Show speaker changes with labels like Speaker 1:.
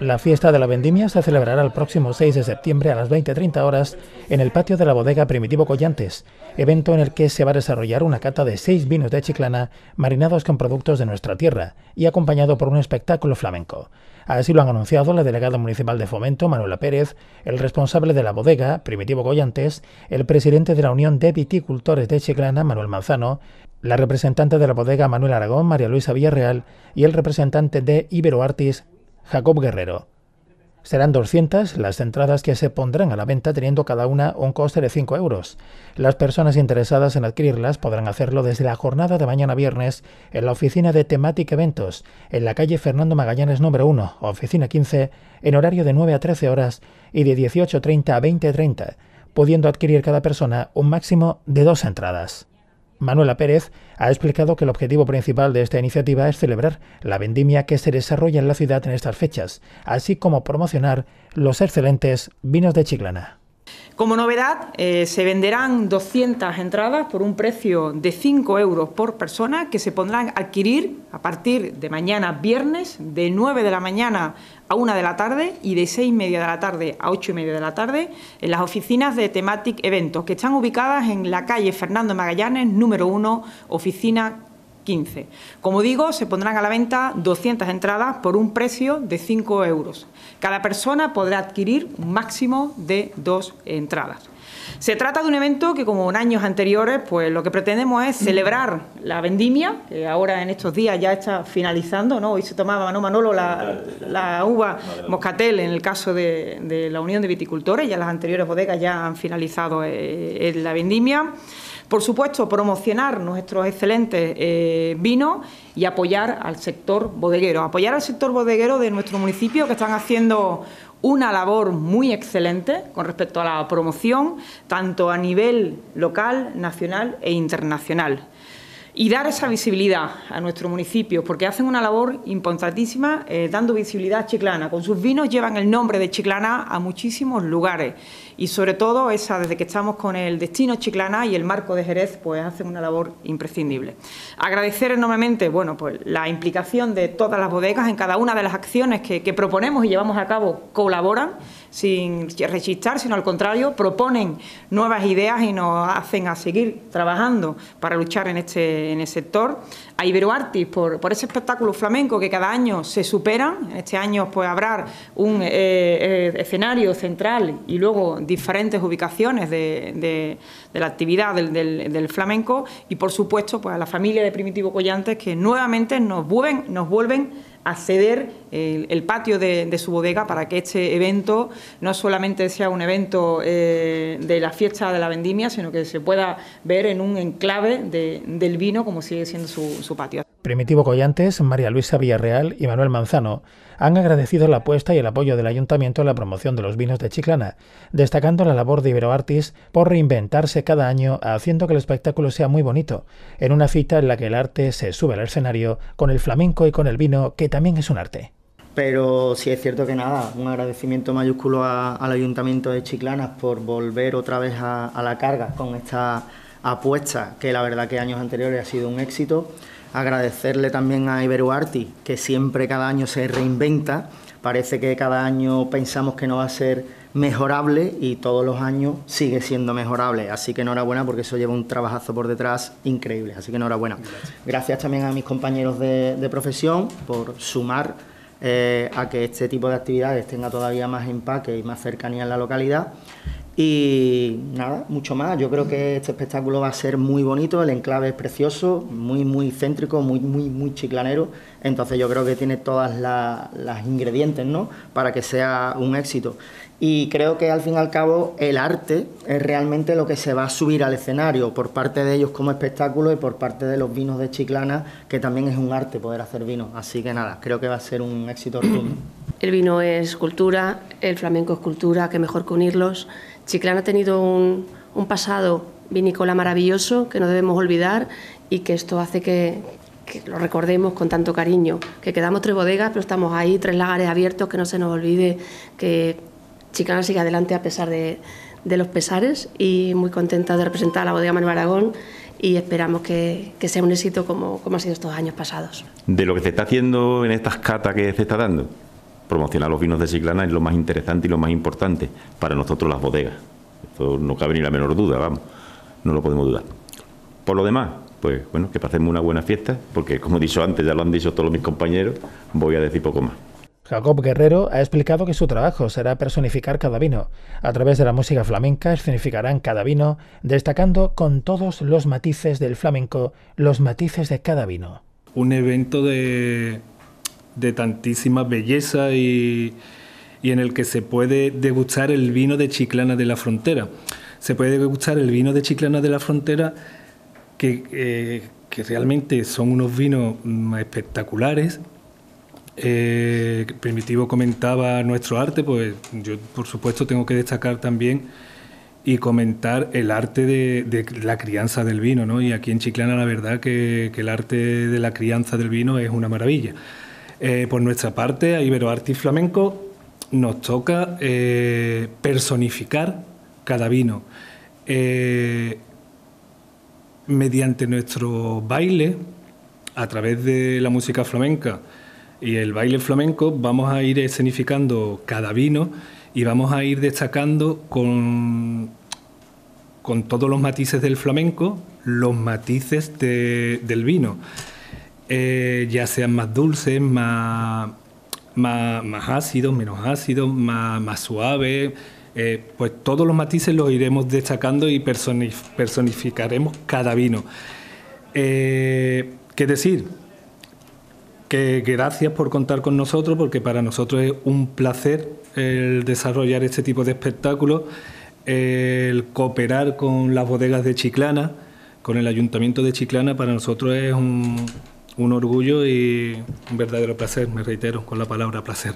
Speaker 1: La fiesta de la vendimia se celebrará el próximo 6 de septiembre a las 20.30 horas en el patio de la bodega Primitivo Collantes, evento en el que se va a desarrollar una cata de seis vinos de Chiclana marinados con productos de nuestra tierra y acompañado por un espectáculo flamenco. Así lo han anunciado la delegada municipal de Fomento, Manuela Pérez, el responsable de la bodega, Primitivo Collantes, el presidente de la Unión de Viticultores de Chiclana, Manuel Manzano, la representante de la bodega, Manuel Aragón, María Luisa Villarreal, y el representante de Iberoartis, Jacob Guerrero. Serán 200 las entradas que se pondrán a la venta teniendo cada una un coste de 5 euros. Las personas interesadas en adquirirlas podrán hacerlo desde la jornada de mañana viernes en la oficina de Thematic Eventos, en la calle Fernando Magallanes número 1, oficina 15, en horario de 9 a 13 horas y de 18.30 a 20.30, pudiendo adquirir cada persona un máximo de dos entradas. Manuela Pérez ha explicado que el objetivo principal de esta iniciativa es celebrar la vendimia que se desarrolla en la ciudad en estas fechas, así como promocionar los excelentes vinos de Chiclana.
Speaker 2: Como novedad, eh, se venderán 200 entradas por un precio de 5 euros por persona que se pondrán a adquirir a partir de mañana viernes de 9 de la mañana a 1 de la tarde y de 6 y media de la tarde a 8 y media de la tarde en las oficinas de Thematic Eventos que están ubicadas en la calle Fernando Magallanes número 1, oficina 15. Como digo, se pondrán a la venta 200 entradas por un precio de 5 euros. Cada persona podrá adquirir un máximo de dos entradas. Se trata de un evento que, como en años anteriores, pues lo que pretendemos es celebrar la vendimia, que ahora en estos días ya está finalizando, ¿no? Hoy se tomaba, ¿no, Manolo, la, uva moscatel en el caso de, la Unión de Viticultores, ya las anteriores bodegas ya han finalizado eh, la vendimia. Por supuesto, promocionar nuestros excelentes eh, vinos y apoyar al sector bodeguero. Apoyar al sector bodeguero de nuestro municipio que están haciendo una labor muy excelente con respecto a la promoción, tanto a nivel local, nacional e internacional y dar esa visibilidad a nuestro municipio, porque hacen una labor importantísima eh, dando visibilidad a Chiclana. Con sus vinos llevan el nombre de Chiclana a muchísimos lugares y sobre todo esa, desde que estamos con el destino Chiclana y el marco de Jerez, pues hacen una labor imprescindible. Agradecer enormemente bueno, pues, la implicación de todas las bodegas en cada una de las acciones que, proponemos y llevamos a cabo, colaboran sin rechistar, sino al contrario, proponen nuevas ideas y nos hacen a seguir trabajando para luchar en este en el sector. A Iberoartis por, por ese espectáculo flamenco que cada año se superan. Este año pues habrá un eh, eh, escenario central y luego diferentes ubicaciones de, la actividad del, flamenco y por supuesto pues a la familia de Primitivo Collantes que nuevamente nos vuelven, nos vuelven a ceder el, patio de, su bodega para que este evento no solamente sea un evento eh, de la fiesta de la vendimia, sino que se pueda ver en un enclave del vino como sigue siendo su patio.
Speaker 1: Primitivo Collantes, María Luisa Villarreal y Manuel Manzano han agradecido la apuesta y el apoyo del Ayuntamiento en la promoción de los vinos de Chiclana, destacando la labor de Iberoartis por reinventarse cada año haciendo que el espectáculo sea muy bonito, en una cita en la que el arte se sube al escenario con el flamenco y con el vino, que también es un arte.
Speaker 3: Pero sí es cierto que nada, un agradecimiento mayúsculo al Ayuntamiento de Chiclana por volver otra vez a, a la carga con esta apuesta que la verdad que años anteriores ha sido un éxito Agradecerle también a Iberoarti, que siempre cada año se reinventa. Parece que cada año pensamos que no va a ser mejorable y todos los años sigue siendo mejorable. Así que enhorabuena porque eso lleva un trabajazo por detrás increíble. Así que enhorabuena. Gracias, también a mis compañeros de, profesión por sumar eh, a que este tipo de actividades tenga todavía más empaque y más cercanía en la localidad. Y nada, mucho más. Yo creo que este espectáculo va a ser muy bonito, el enclave es precioso, muy, muy céntrico, muy, muy, muy chiclanero. Entonces yo creo que tiene todas las ingredientes, ¿no? Para que sea un éxito. Y creo que al fin y al cabo el arte es realmente lo que se va a subir al escenario por parte de ellos como espectáculo y por parte de los vinos de Chiclana, que también es un arte poder hacer vino. Así que nada, creo que va a ser un éxito rotundo.
Speaker 4: El vino es cultura, el flamenco es cultura, que mejor que unirlos. Chiclana ha tenido un, pasado vinícola maravilloso que no debemos olvidar y que esto hace que, lo recordemos con tanto cariño, que quedamos tres bodegas, pero estamos ahí, tres lagares abiertos, que no se nos olvide que Chiclana sigue adelante a pesar de, los pesares y muy contenta de representar a la bodega Manuel Aragón y esperamos que, sea un éxito como, como ha sido estos años pasados.
Speaker 5: De lo que se está haciendo en estas catas que se está dando, promocionar los vinos de Chiclana es lo más interesante y lo más importante para nosotros las bodegas. Esto no cabe ni la menor duda, vamos, no lo podemos dudar. Por lo demás, pues bueno, que pasemos una buena fiesta, porque como he dicho antes, ya lo han dicho todos mis compañeros, voy a decir poco más.
Speaker 1: Jacob Guerrero ha explicado que su trabajo será personificar cada vino. A través de la música flamenca escenificarán cada vino, destacando con todos los matices del flamenco los matices de cada vino.
Speaker 6: Un evento de, de tantísima belleza y, y en el que se puede degustar el vino de Chiclana de la Frontera. Se puede degustar el vino de Chiclana de la Frontera que, eh, que realmente son unos vinos espectaculares eh, Primitivo comentaba nuestro arte, pues yo por supuesto tengo que destacar también y comentar el arte de, la crianza del vino, ¿no? Y aquí en Chiclana la verdad que, el arte de la crianza del vino es una maravilla. Eh, por nuestra parte, a Iberoarte y Flamenco nos toca eh, personificar cada vino. mediante nuestro baile, a través de la música flamenca, y el baile flamenco vamos a ir escenificando cada vino y vamos a ir destacando con, con todos los matices del flamenco los matices del vino, eh, ya sean más dulces, más, más, ácidos, menos ácidos, más, suaves. Eh, pues todos los matices los iremos destacando y personificaremos cada vino. Eh, ¿Qué decir? que gracias por contar con nosotros, porque para nosotros es un placer el desarrollar este tipo de espectáculos, el cooperar con las bodegas de Chiclana, con el Ayuntamiento de Chiclana, para nosotros es un, un orgullo y un verdadero placer, me reitero con la palabra placer.